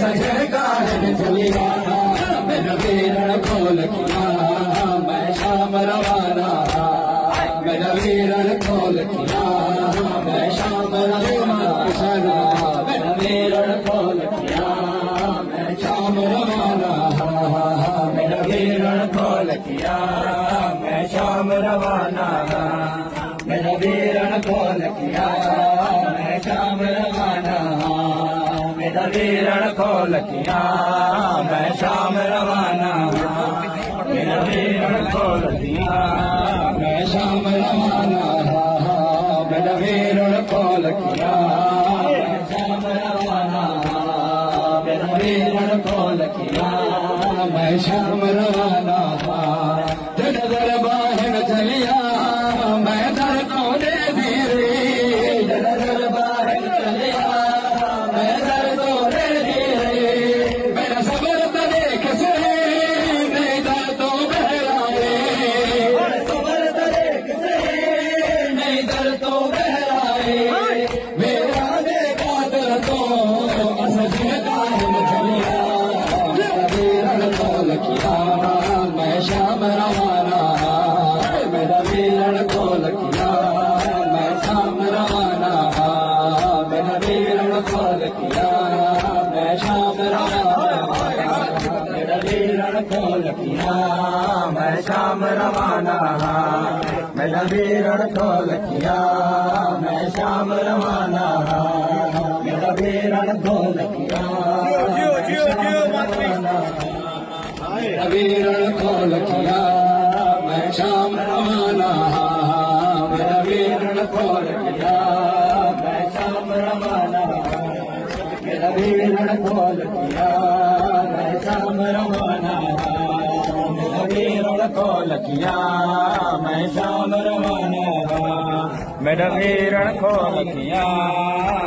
घर का चला मैं में भोलकिया मै श्यामर वारा मन वेर भोलकिया मै श्याम रेरण भोलकिया शामर वारा मन भोलकिया श्यामर वारा मन बेर भोलकिया शाम रवाना पोलिया श्याम रवाना। मे न खोलकिया श्याम रवाना। मे नण ਖੋਲ किया। वेर खोलिया शाम घोलियालिया श्याम रहण खोलकिया मै श्याम रा गेर खोलिया मै श्याम रा رڻ ڪال ڪيئن مم رير ڪول ڪيا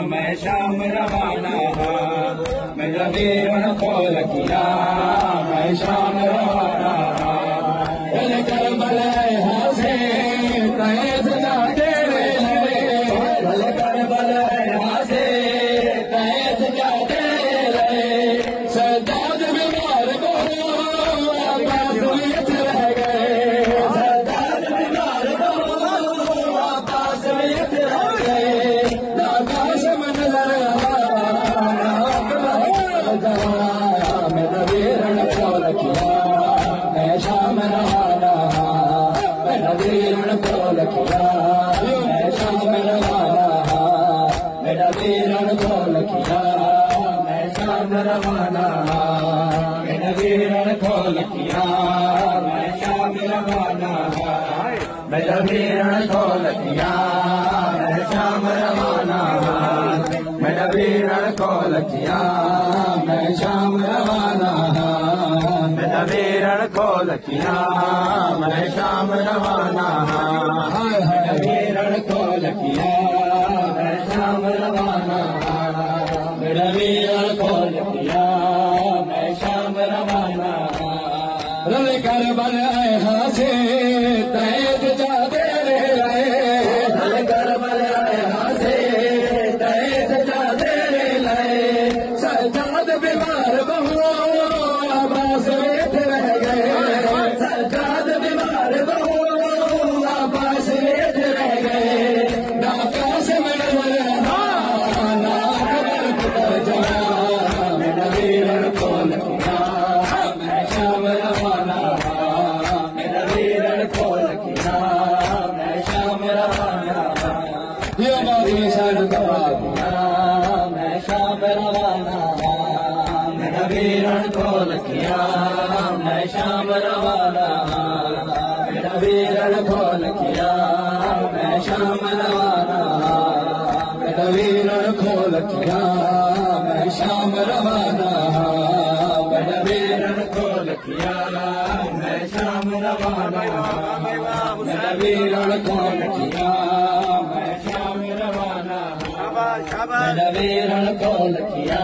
۾ شيام رهڻ ڪال مين مام रणवीरण खोल किया मैं शाम रवाना रणवीरण खोल किया मैं शाम रवाना मैं रणवीरण खोल किया मैं शाम रवाना मैं रणवीरण खोल किया मैं शाम रवाना मैं रणवीरण खोल किया मैं शाम रवाना मैं रणवीरण खोल किया شيام را وير ڳولڪيا شيام را وير گهول ڪيا شيام روانا بل بير ڳوليا شيام روانا نير گهول ڪيا شيام روانا بل کول ڪيا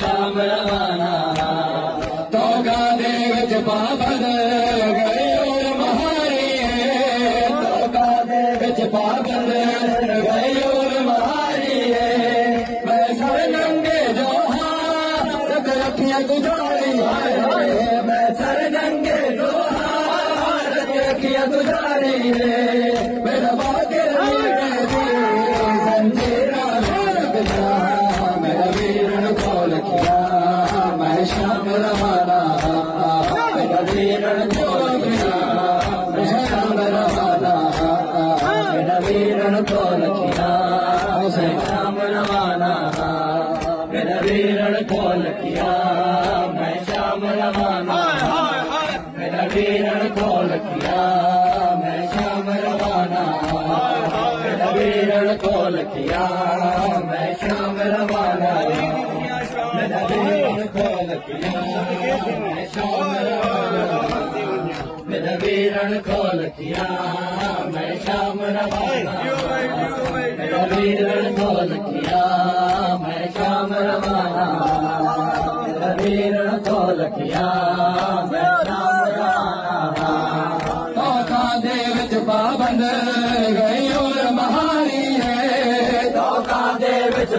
شام روانا ಪಾಪದ वीरन खोल किया, मैं शाम रवाना। वीरन खोल किया, मैं शाम रवाना। वीरन खोल किया, मैं शाम रवाना। वीरन खोल किया, मैं शाम रवाना। वीरन खोल किया, मैं शाम रवाना। वीरन खोल किया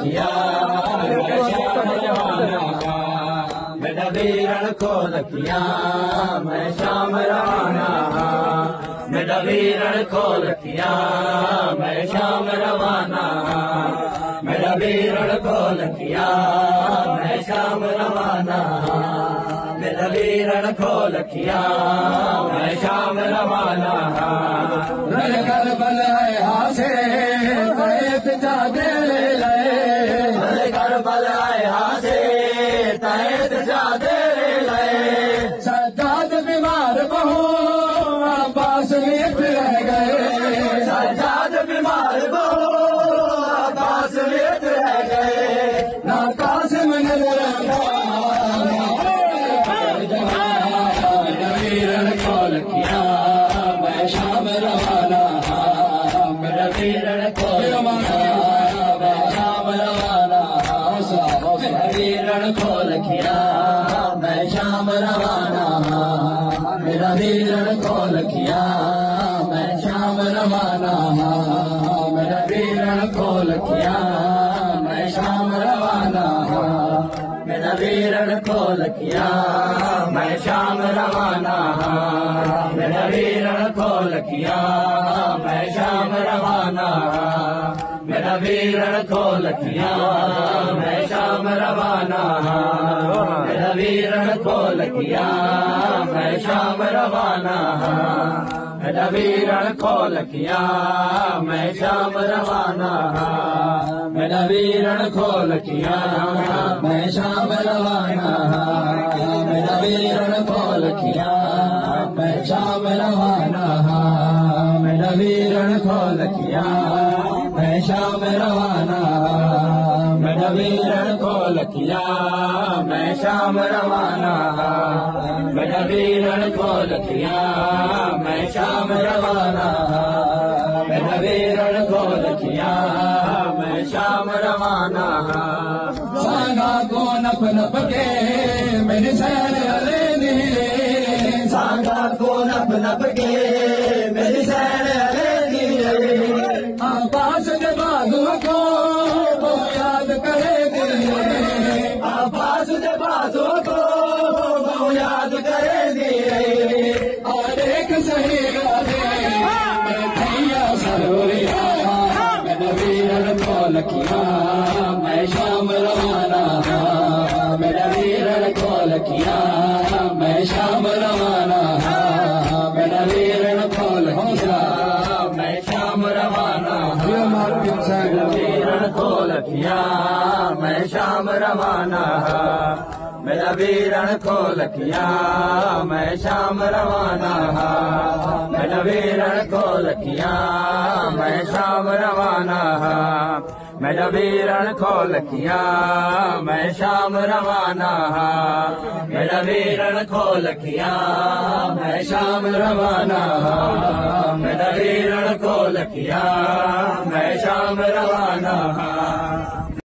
शाम रवाना मेरा वीरण खोल किया मैं शाम रवाना मेरा वीरण खोल किया मैं शाम रवाना मेरा वीरण खोल किया मैं शाम रवाना मेरा वीरण खोल किया मैं शाम रवाना रल कर बल है हासे तैत जागे ले जादे खोल किया मैं शाम रवाना मैं शाम रवाना मेरा वीरन खोल किया मैं शाम रवाना मेरा वीरन खोल किया मैं शाम रवाना मेरा वीरन खोल किया मैं शाम रवाना रणवीरण को लखिया मैं शाम रवाना रणवीरण को लखिया मैं शाम रवाना रणवीरण को लखिया मैं शाम रवाना रणवीरण को लखिया मैं शाम रवाना वीरन को लखिया मैं शाम रवाना। बन वीरन को लखिया मैं शाम रवाना। बन वीरन को लखिया मैं शाम रवाना। सागा को नप नप के मेरे शहर अले ने सागा को नप नप के मेरे शहर श्याम रवाना मैं शाम रवाना मे नमाना बिल वी रण खोलिया मैं शाम रवाना खो लखिया मैं शाम रवाना मेरा वीरण खो लखिया मैं शाम रवाना मेरा वीरण खो लखिया मैं शाम रवाना